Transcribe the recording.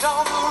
don't